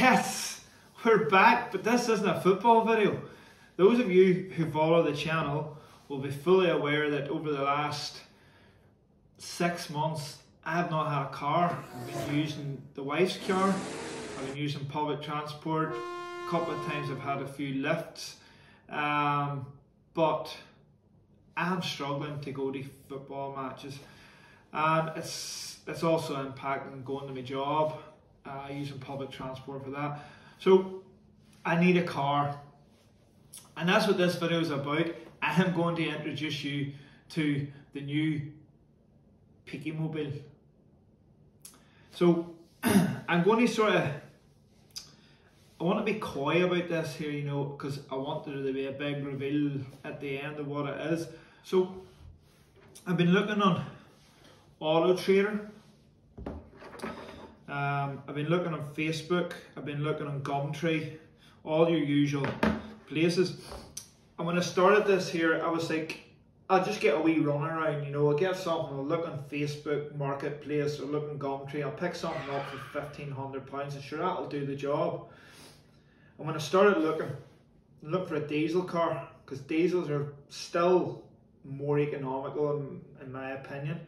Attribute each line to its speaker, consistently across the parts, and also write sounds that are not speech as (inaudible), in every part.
Speaker 1: Yes, we're back, but this isn't a football video. Those of you who follow the channel will be fully aware that over the last six months, I have not had a car. I've been using the wife's car, I've been using public transport, a couple of times I've had a few lifts, um, but I'm struggling to go to football matches, and it's it's also impacting going to my job uh, using public transport for that. So I need a car, and that's what this video is about. I am going to introduce you to the new Peaky Mobile. So (clears throat) I'm going to sort of, I want to be coy about this here, you know, because I want there to be a big reveal at the end of what it is. So I've been looking on Auto Trader um, I've been looking on Facebook, I've been looking on Gumtree, all your usual places. And when I started this here, I was like, I'll just get a wee run around, you know, I'll get something, I'll look on Facebook Marketplace or look on Gumtree, I'll pick something up for £1,500 and sure that'll do the job. And when I started looking, look for a diesel car, because diesels are still more economical in, in my opinion.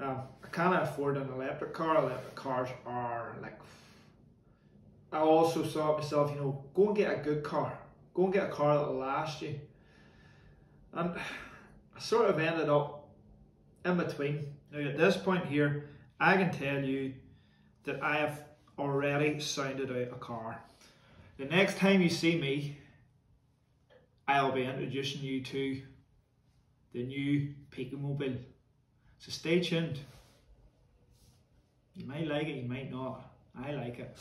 Speaker 1: Um, I can't afford an electric car. Electric cars are like. I also thought myself, you know, go and get a good car. Go and get a car that'll last you. And I sort of ended up in between. Now, at this point here, I can tell you that I have already sounded out a car. The next time you see me, I'll be introducing you to the new Peakymobile. So stay tuned. You might like it, you might not. I like it.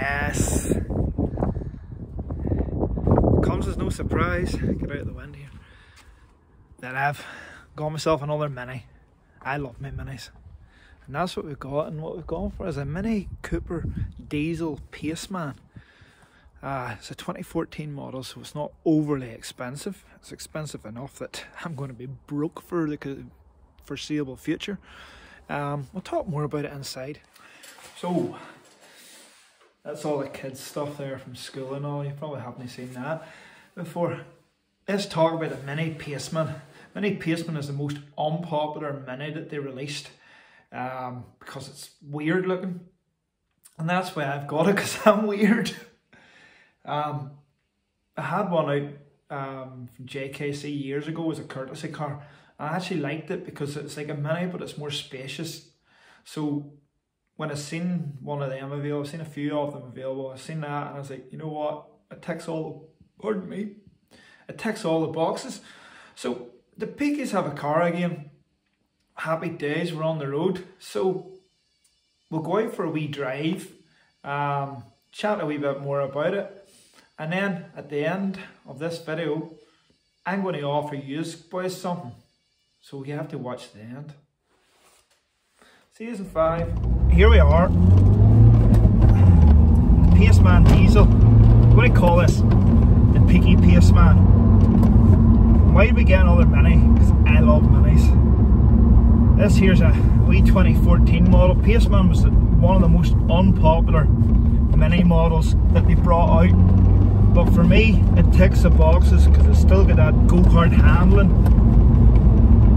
Speaker 1: Yes. Comes as no surprise, get out of the wind here, that I've got myself another Mini. I love my Minis. And that's what we've got, and what we've gone for is a Mini Cooper Diesel Paceman. Uh, it's a 2014 model, so it's not overly expensive. It's expensive enough that (laughs) I'm going to be broke for the foreseeable future. Um, we'll talk more about it inside. So, that's all the kids stuff there from school and all. You probably haven't seen that before. Let's talk about the Mini Paceman. Mini Paceman is the most unpopular Mini that they released um, because it's weird looking. And that's why I've got it because (laughs) I'm weird. um, I had one out um, from JKC years ago as a courtesy car. I actually liked it because it's like a Mini but it's more spacious. So when I seen one of them available, I've seen a few of them available, I've seen that and I was like, you know what, it ticks all, pardon me, it ticks all the boxes. So the Peakys have a car again, happy days, we're on the road. So we'll go out for a wee drive, um, chat a wee bit more about it. And then at the end of this video, I'm going to offer you boys something. So you have to watch the end. Season 5. Here we are. Paceman Diesel. I'm going to call this the Peaky Paceman. Why did we get another Mini? Because I love Minis. This here's a wee 2014 model. Paceman was one of the most unpopular Mini models that they brought out. But for me, it ticks the boxes because it's still got that go-kart handling.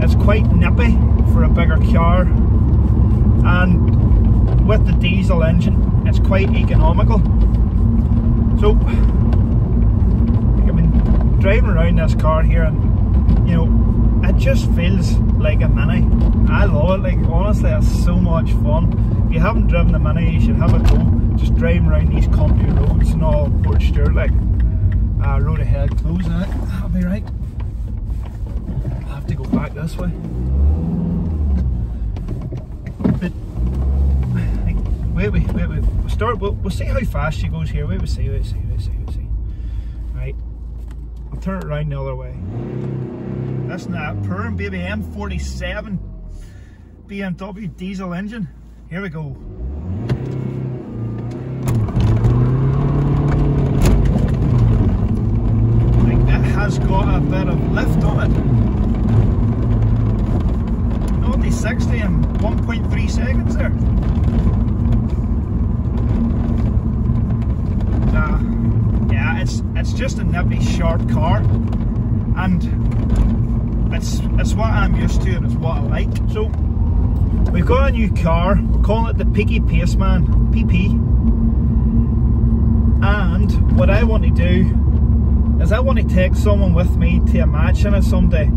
Speaker 1: It's quite nippy for a bigger car and with the diesel engine it's quite economical so I've been driving around this car here and you know it just feels like a Mini. I love it, like honestly it's so much fun. If you haven't driven a Mini you should have a go. Just driving around these country roads and all Portstewart like. Uh, road ahead closing it, that'll be right. I'll have to go back this way. But, wait, wait. We'll start, we'll, we'll see how fast she goes here. Wait, we'll see, wait, see, wait, see, wait, see. Right. I'll turn it around the other way. That's not purring, baby. M47 BMW diesel engine. Here we go. that has got a bit of lift on it. Only 60 in 1.3 seconds there. Uh, yeah, it's it's just a nippy, sharp car, and it's it's what I'm used to and it's what I like. So we've got a new car. We're calling it the Peaky Paceman PP. And what I want to do is I want to take someone with me to a match in it someday.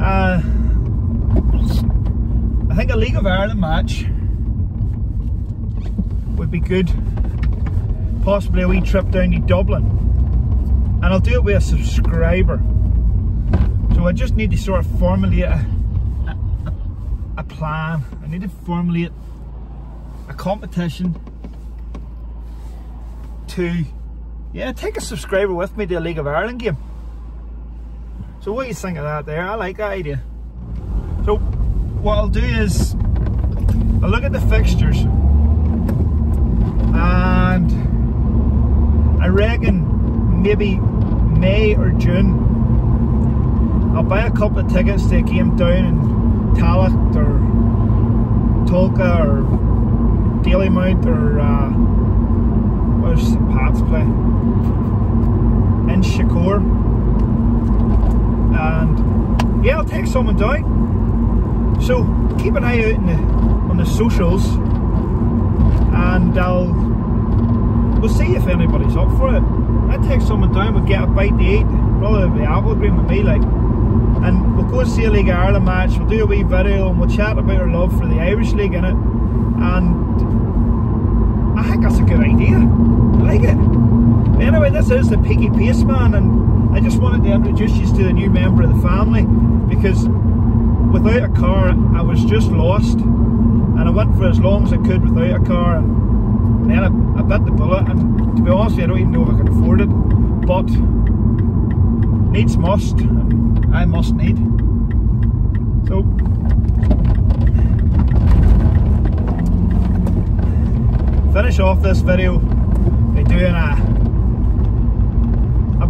Speaker 1: Uh, I think a League of Ireland match would be good. Possibly a wee trip down to Dublin. And I'll do it with a subscriber. So I just need to sort of formulate a, a, a plan. I need to formulate a competition to yeah, take a subscriber with me to a League of Ireland game. So what do you think of that there? I like that idea. So what I'll do is I'll look at the fixtures and I reckon maybe May or June I'll buy a couple of tickets to a game down in Tallaght or Tolka or Dalymount or uh, where's St Pat's play? In Inchicore. And yeah, I'll take someone down. So keep an eye out the, on the socials and I'll we'll see if anybody's up for it. I'd take someone down, we'll get a bite to eat, probably the Applegreen with me like and we'll go see a League of Ireland match, we'll do a wee video and we'll chat about our love for the Irish League in it and I think that's a good idea. I like it. Anyway, this is the Peaky Paceman and I just wanted to introduce you to a new member of the family because without a car I was just lost and I went for as long as I could without a car and then I, I bit the bullet and to be honest I don't even know if I can afford it but needs must and I must need so finish off this video by doing a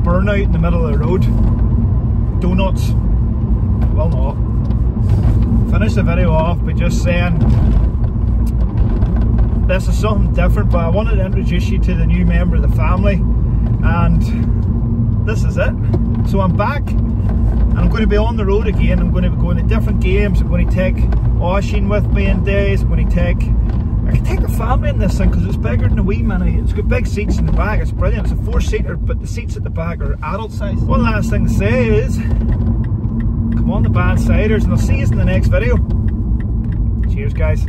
Speaker 1: burnout in the middle of the road. Donuts. Well not. Finish the video off by just saying this is something different but I wanted to introduce you to the new member of the family and this is it. So I'm back and I'm going to be on the road again. I'm going to be going to different games. I'm going to take Oshin with me in days. I'm going to take I can take the family in this thing because it's bigger than a wee mini. It's got big seats in the back. It's brilliant. It's a four-seater, but the seats at the back are adult size. One last thing to say is, come on the Bannsiders, and I'll see you in the next video. Cheers, guys.